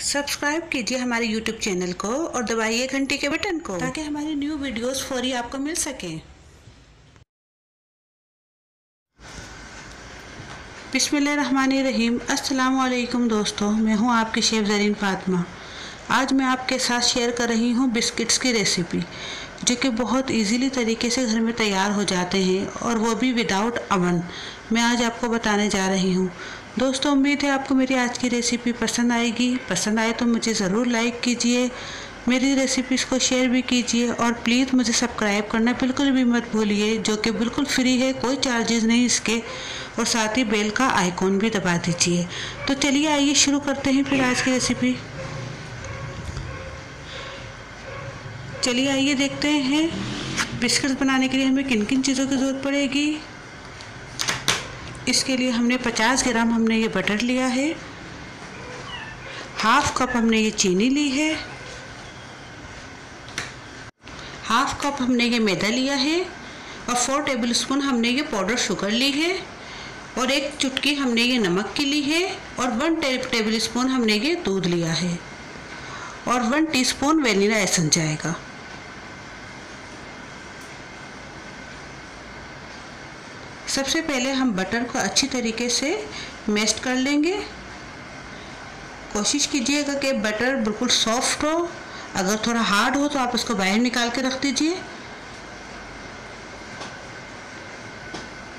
Subscribe कीजिए हमारे YouTube channel को और दबाइए घंटी के बटन को ताकि हमारी न्यू वीडियोस फौरी आपको मिल सके। बिस्मिल्लाहिर्रहमानिर्रहीम। अस्सलाम वालेकुम दोस्तों, मैं हूँ आपकी शेफ जरीन फातिमा। आज मैं आपके साथ शेयर कर रही हूँ बिस्किट्स की रेसिपी जो कि बहुत इजीली तरीके से घर में तैयार हो जाते हैं और वो भी विदाउट अवन मैं आज आपको बताने जा रही हूँ। दोस्तों, उम्मीद है आपको मेरी आज की रेसिपी पसंद आएगी। पसंद आए तो मुझे ज़रूर लाइक कीजिए, मेरी रेसिपीज़ को शेयर भी कीजिए और प्लीज़ मुझे सब्सक्राइब करना बिल्कुल भी मत भूलिए, जो कि बिल्कुल फ्री है, कोई चार्जेस नहीं इसके। और साथ ही बेल का आइकॉन भी दबा दीजिए। तो चलिए आइए, शुरू करते हैं फिर आज की रेसिपी चलिए आइए देखते हैं। बिस्किट बनाने के लिए हमें किन किन चीज़ों की ज़रूरत पड़ेगी? इसके लिए हमने 50 ग्राम हमने ये बटर लिया है। हाफ़ कप हमने ये चीनी ली है। हाफ़ कप हमने ये मैदा लिया है और फोर टेबल स्पून हमने ये पाउडर शुगर ली है और एक चुटकी हमने ये नमक की ली है और वन टेबल स्पून हमने ये दूध लिया है और वन टीस्पून वेनिला एसेंस जाएगा। सबसे पहले हम बटर को अच्छी तरीके से मेस्ट कर लेंगे। कोशिश कीजिएगा कि बटर बिल्कुल सॉफ्ट हो। अगर थोड़ा हार्ड हो तो आप उसको बाहर निकाल के रख दीजिए।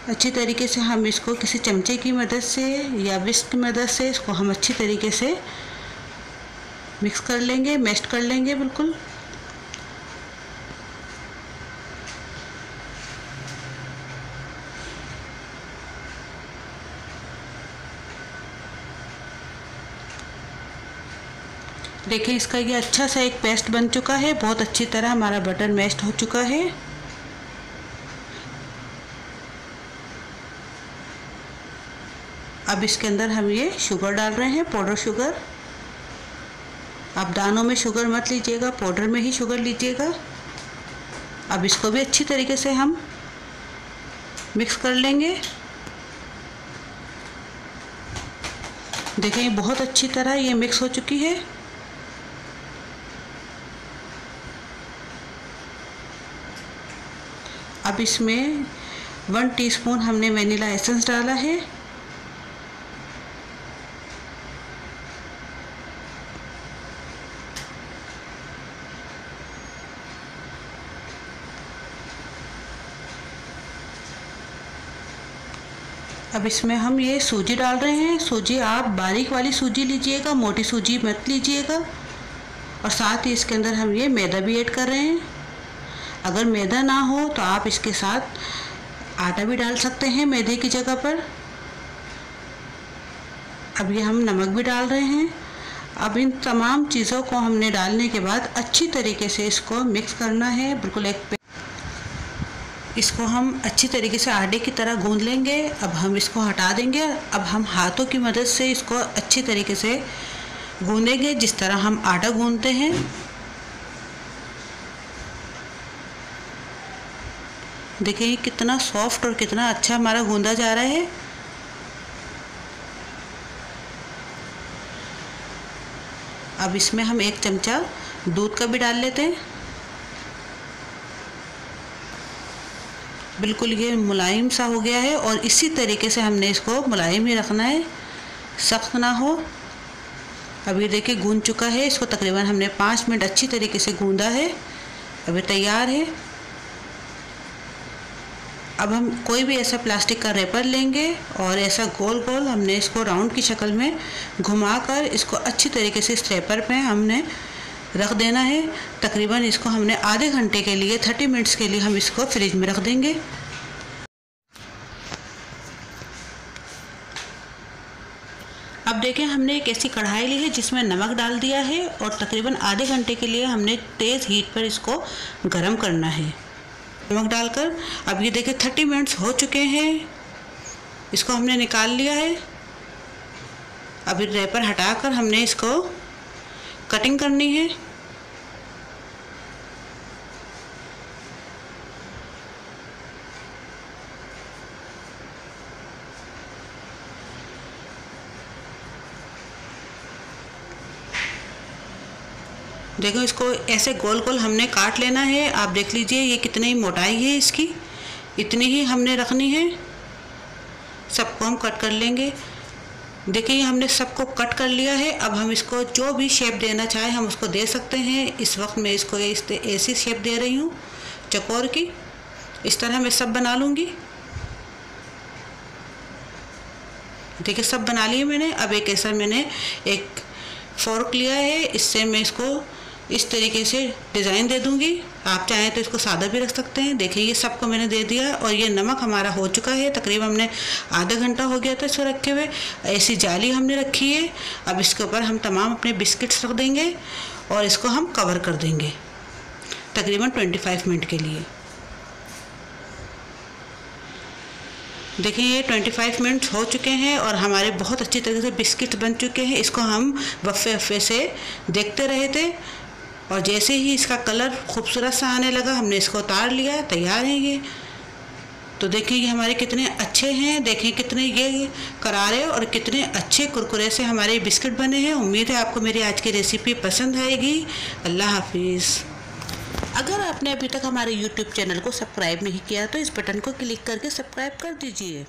अच्छी तरीके से हम इसको किसी चमचे की मदद से या विस्क की मदद से इसको हम अच्छी तरीके से मिक्स कर लेंगे मेस्ट कर लेंगे बिल्कुल। देखिए, इसका ये अच्छा सा एक पेस्ट बन चुका है। बहुत अच्छी तरह हमारा बटर मेस्ट हो चुका है। अब इसके अंदर हम ये शुगर डाल रहे हैं पाउडर शुगर आप दानों में शुगर मत लीजिएगा पाउडर में ही शुगर लीजिएगा। अब इसको भी अच्छी तरीके से हम मिक्स कर लेंगे। देखें बहुत अच्छी तरह ये मिक्स हो चुकी है। अब इसमें वन टीस्पून हमने वेनिला एसेंस डाला है। अब इसमें हम ये सूजी डाल रहे हैं। सूजी, आप बारीक वाली सूजी लीजिएगा, मोटी सूजी मत लीजिएगा। और साथ ही इसके अंदर हम ये मैदा भी ऐड कर रहे हैं। अगर मैदा ना हो तो आप इसके साथ आटा भी डाल सकते हैं मैदे की जगह पर। ये हम नमक भी डाल रहे हैं। अब इन तमाम चीज़ों को हमने डालने के बाद अच्छी तरीके से इसको मिक्स करना है। बिल्कुल एक इसको हम अच्छी तरीके से आटे की तरह गूंद लेंगे। अब हम इसको हटा देंगे। अब हम हाथों की मदद से इसको अच्छी तरीके से गूंदेंगे। जिस तरह हम आटा गूंदते हैं। देखिए कितना सॉफ्ट और कितना अच्छा हमारा गूंदा जा रहा है। अब इसमें हम एक चमचा दूध का भी डाल लेते हैं। बिल्कुल ये मुलायम सा हो गया है और इसी तरीके से हमने इसको मुलायम ही रखना है। सख्त ना हो। अब ये देखिए गूंद चुका है, इसको तकरीबन हमने पाँच मिनट अच्छी तरीके से गूंदा है। अभी तैयार है। अब हम कोई भी ऐसा प्लास्टिक का रेपर लेंगे और ऐसा गोल गोल हमने इसको राउंड की शक्ल में घुमाकर इसको अच्छी तरीके से इस रेपर पे हमने रख देना है। तकरीबन इसको हमने आधे घंटे के लिए, थर्टी मिनट्स के लिए हम इसको फ्रिज में रख देंगे। अब देखें, हमने एक ऐसी कढ़ाई ली है जिसमें नमक डाल दिया है और तकरीबन आधे घंटे के लिए हमने तेज़ हीट पर इसको गर्म करना है। नमक डालकर। अब ये देखिए, थर्टी मिनट्स हो चुके हैं। इसको हमने निकाल लिया है। अभी रैपर हटाकर हमने इसको कटिंग करनी है। देखो, इसको ऐसे गोल गोल हमने काट लेना है। आप देख लीजिए, ये कितनी मोटाई है इसकी। इतनी ही हमने रखनी है। सबको हम कट कर लेंगे। देखिए हमने सबको कट कर लिया है। अब हम इसको जो भी शेप देना चाहे, हम उसको दे सकते हैं। इस वक्त मैं इसको इस ऐसी शेप दे रही हूँ, चकोर की। इस तरह मैं सब बना लूँगी। देखिए, सब बना लिए मैंने। अब एक ऐसा मैंने एक फोर्क लिया है। इससे मैं इसको इस तरीके से डिज़ाइन दे दूँगी। आप चाहें तो इसको सादा भी रख सकते हैं। देखिए, ये सबको मैंने दे दिया और ये नमक हमारा हो चुका है। तकरीबन हमने आधा घंटा हो गया था इसको रखे हुए। ऐसी जाली हमने रखी है। अब इसके ऊपर हम तमाम अपने बिस्किट्स रख देंगे और इसको हम कवर कर देंगे। तकरीबन ट्वेंटी फाइव मिनट के लिए। देखिए, ये 25 मिनट्स हो चुके हैं और हमारे बहुत अच्छी तरीके से बिस्किट बन चुके हैं। इसको हम वफ़े वफ़े से देखते रहे थे। और जैसे ही इसका कलर खूबसूरत सा आने लगा, हमने इसको उतार लिया, तैयार है ये। तो देखें ये हमारे कितने अच्छे हैं देखें कितने ये करारे और कितने अच्छे कुरकुरे से हमारे बिस्किट बने हैं। उम्मीद है आपको मेरी आज की रेसिपी पसंद आएगी। अल्लाह हाफिज़। अगर आपने अभी तक हमारे YouTube चैनल को सब्सक्राइब नहीं किया तो इस बटन को क्लिक करके सब्सक्राइब कर दीजिए।